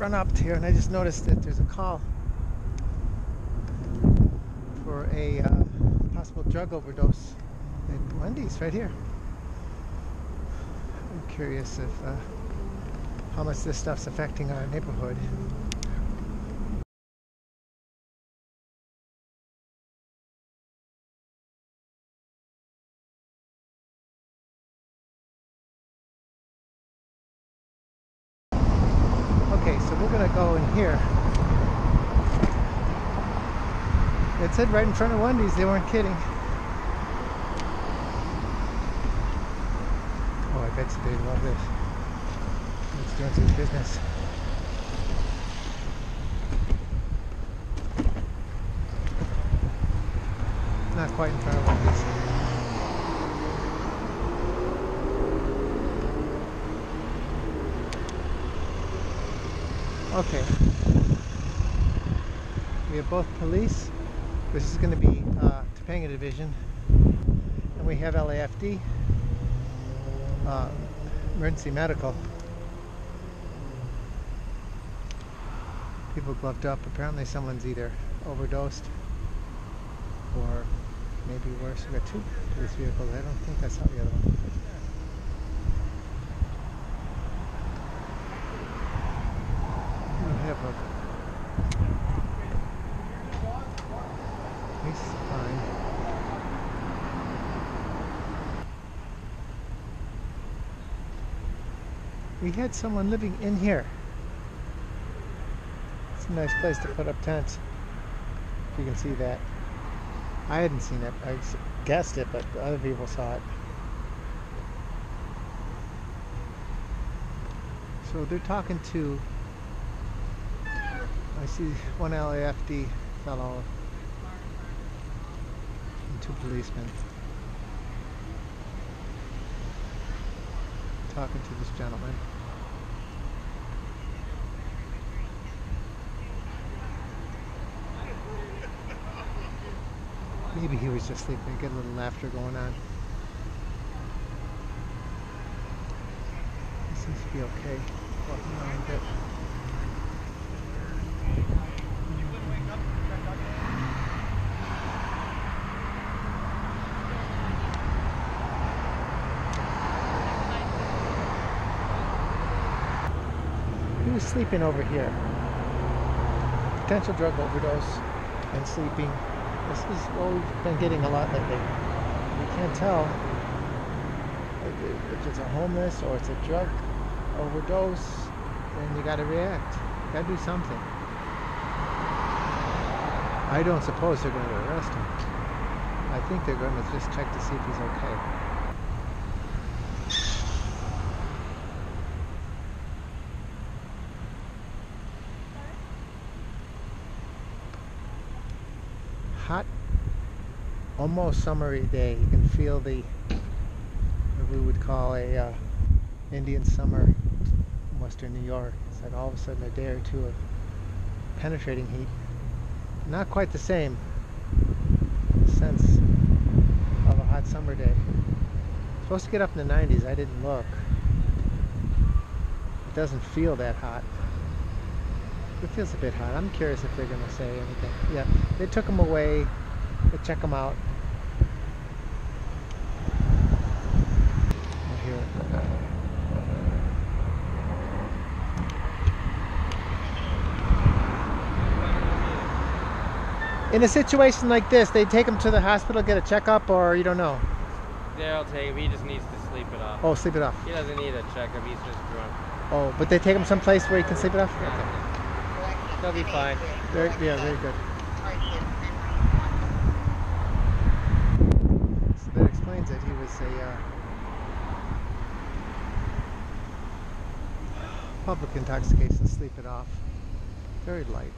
run up here and I just noticed that there's a call for a uh, possible drug overdose at Wendy's right here. I'm curious if uh, how much this stuff's affecting our neighborhood. We're gonna go in here. It said right in front of Wendy's, they weren't kidding. Oh, I bet they love this. It's doing some business. Not quite in front of Wendy's. Okay. We have both police. This is going to be uh, Topanga Division. And we have LAFD, uh, Emergency Medical. People gloved up. Apparently someone's either overdosed or maybe worse. We got two police vehicles. I don't think I saw the other one. We have a police sign. We had someone living in here. It's a nice place to put up tents. If you can see that. I hadn't seen it. I guessed it, but other people saw it. So they're talking to. I see one LAFD fellow and two policemen talking to this gentleman. Maybe he was just sleeping. Get a little laughter going on. He seems to be okay. Walking around a bit. Was sleeping over here. Potential drug overdose and sleeping. This is what we've been getting a lot lately. We can't tell if- if it's a homeless or it's a drug overdose. Then you got to react. You Got to do something. I don't suppose they're going to arrest him. I think they're going to just check to see if he's okay. Hot, almost summery day. You can feel the what we would call a uh, Indian summer in western New York. It's like all of a sudden a day or two of penetrating heat. Not quite the same sense of a hot summer day. Supposed to get up in the 90s. I didn't look. It doesn't feel that hot. It feels a bit hot. I'm curious if they're going to say anything. Yeah, they took him away. They check him out. In a situation like this, they take him to the hospital, get a checkup, or you don't know. They'll take him. He just needs to sleep it off. Oh, sleep it off. He doesn't need a checkup. He's just drunk. Oh, but they take him someplace where he can sleep it off. Okay. He'll be fine. Very, yeah, very good. So that explains it. He was a uh, public intoxication, sleep it off. Very light.